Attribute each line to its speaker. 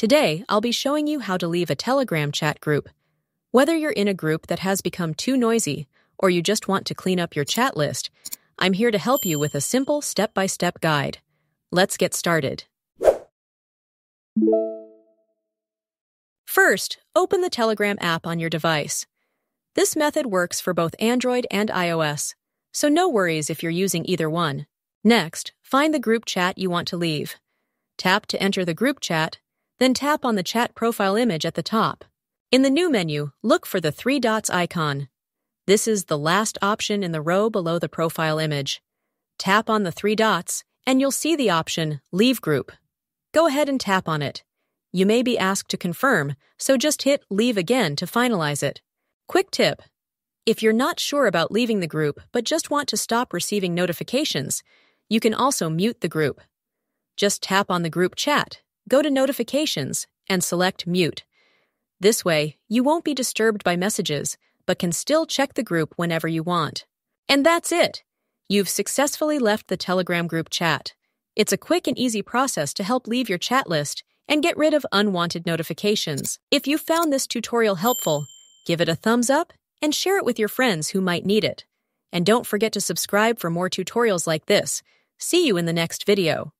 Speaker 1: Today, I'll be showing you how to leave a Telegram chat group. Whether you're in a group that has become too noisy or you just want to clean up your chat list, I'm here to help you with a simple step by step guide. Let's get started. First, open the Telegram app on your device. This method works for both Android and iOS, so no worries if you're using either one. Next, find the group chat you want to leave. Tap to enter the group chat, then tap on the chat profile image at the top. In the New menu, look for the three dots icon. This is the last option in the row below the profile image. Tap on the three dots, and you'll see the option Leave Group. Go ahead and tap on it. You may be asked to confirm, so just hit Leave again to finalize it. Quick tip if you're not sure about leaving the group but just want to stop receiving notifications, you can also mute the group. Just tap on the group chat, go to Notifications, and select Mute. This way, you won't be disturbed by messages, but can still check the group whenever you want. And that's it! You've successfully left the Telegram group chat. It's a quick and easy process to help leave your chat list and get rid of unwanted notifications. If you found this tutorial helpful, Give it a thumbs up and share it with your friends who might need it. And don't forget to subscribe for more tutorials like this. See you in the next video.